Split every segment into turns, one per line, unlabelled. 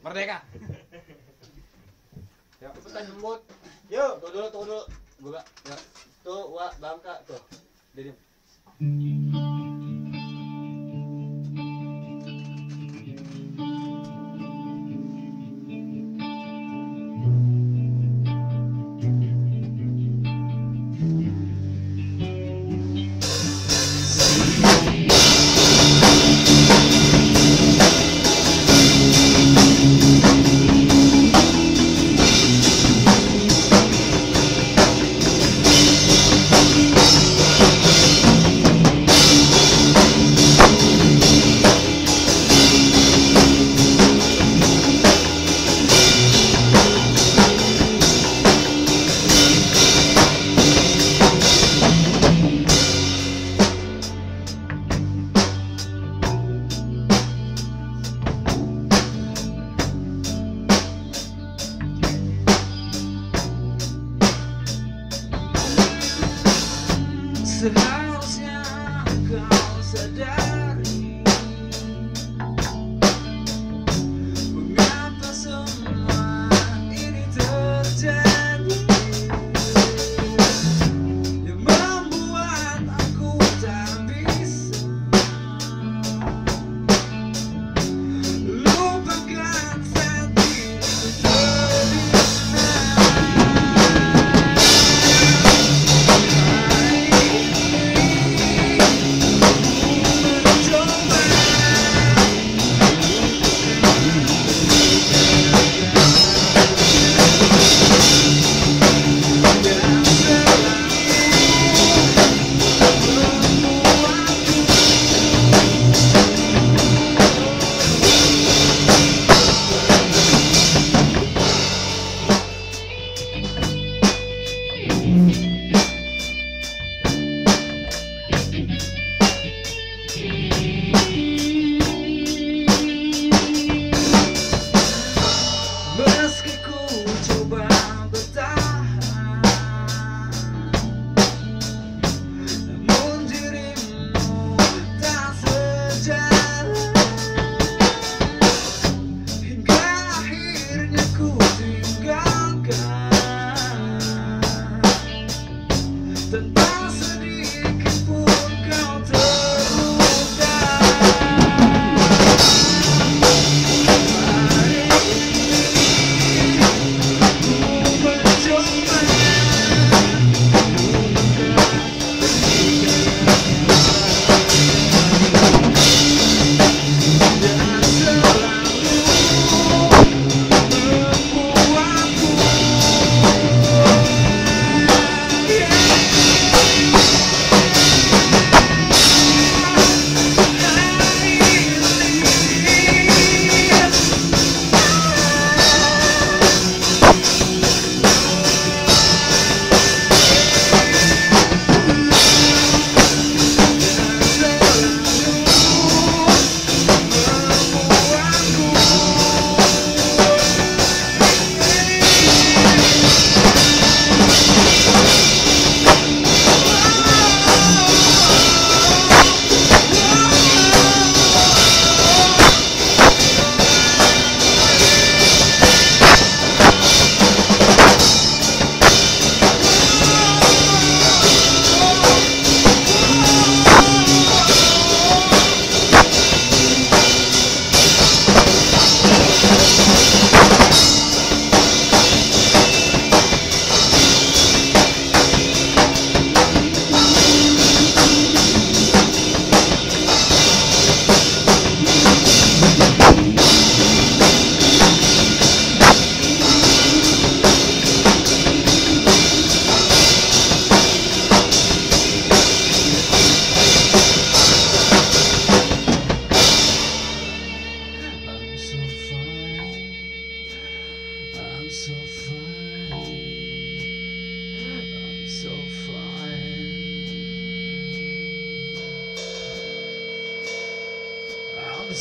Merdeka.
Cepetan jemput. Yuk, tuh dulu, tuh dulu. Gua. Ya. Tuh, wa bangka tuh. Jadi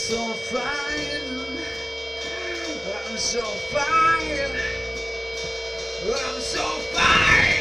so fine. I'm so fine. I'm so fine.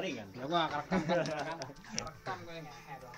Paling kan
Ya gua rekam rekam rekam gue ngehead lah.